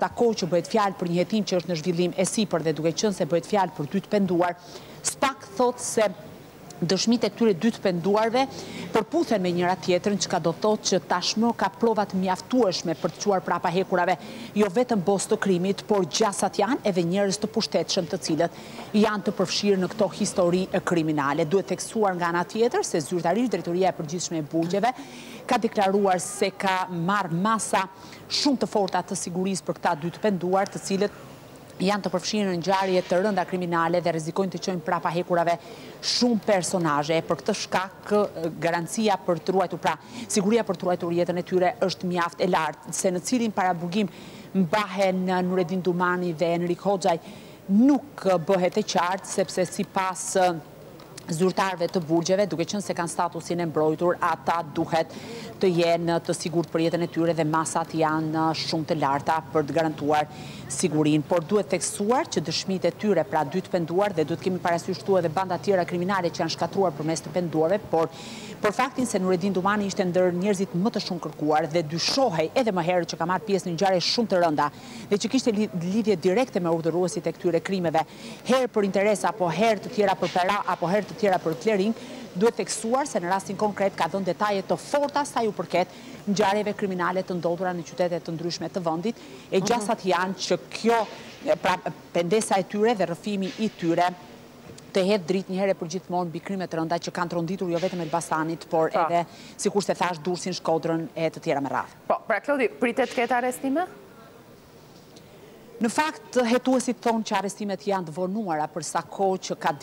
Sa kohë që bëhet fjalë për një hetim që është në zhvillim e sipër dhe duke qenë se bëhet fjalë për dy të penduar, SPAK thotë se dëshmitë e këtyre dy të penduarve përputhen me njëra-tjetrën, çka do të thotë që tashmë ka prova të mjaftueshme për të çuar prapa hekurave jo vetëm bosë të krimit, por gjasat janë edhe njerëz të pushtetshëm të cilët janë të përfshirë në këto histori kriminale. Duhet theksuar nga ana tjetër se zyrtarisht Drejtoria e Përgjithshme e Burgjeve ka deklaruar se ka marrë masa shumë të forta të sigurisë për këta dy të penduar, të cilët janë të përfshirë në ngjarje të rënda kriminale dhe rrezikojnë të çojnë prapa hekurave shumë personazhe. E për këtë shkak garancia për të ruajtur, pra siguria për të ruajtur jetën e tyre është mjaft e lartë, se në cilin paraburgim mbahen Nuredin Dumani dhe Henrik Hoxhaj nuk bëhet e qartë, sepse sipas zyrtarëve të burgjeve, duke qenë se kanë statusin e mbrojtur, ata duhet të jenë të sigurt për jetën e tyre dhe masat janë shumë të larta për të garantuar sigurinë. Por duhet theksuar që dëshmitë e tyre, pra dy të penduar dhe duhet të kemi parasysh këtu edhe banda tjera kriminale që janë shkatërruar përmes të penduarve, por për faktin se Nuredin Dumani ishte ndër njerëzit më të shumëkërkuar dhe dyshohej edhe më herët që ka marrë pjesë në ngjarje shumë të rënda dhe që kishte lidhje direkte me urdhëruesit e këtyre krimeve, herë për interes apo herë të tjera për para apo herë të tjera për klering, duhet theksuar se në rastin konkret ka dhënë detaje të forta sa u përket ngjarjeve kriminale të ndodhura në qytete të ndryshme të vendit, e gjasat janë që kjo, pra pendesa e tyre dhe rrëfimi i tyre, të hedhë dritë një herë e përgjithmonë mbi krime të rënda që kanë tronditur jo vetëm Elbasanin, por edhe, sikurse thashë, Durrësin, Shkodrën e të tjera me radhë. Po, pra Klodi, pritet të ketë arrestime? Në fakt, hetuesit thonë që arrestimet janë të vonuara për sa kohë që ka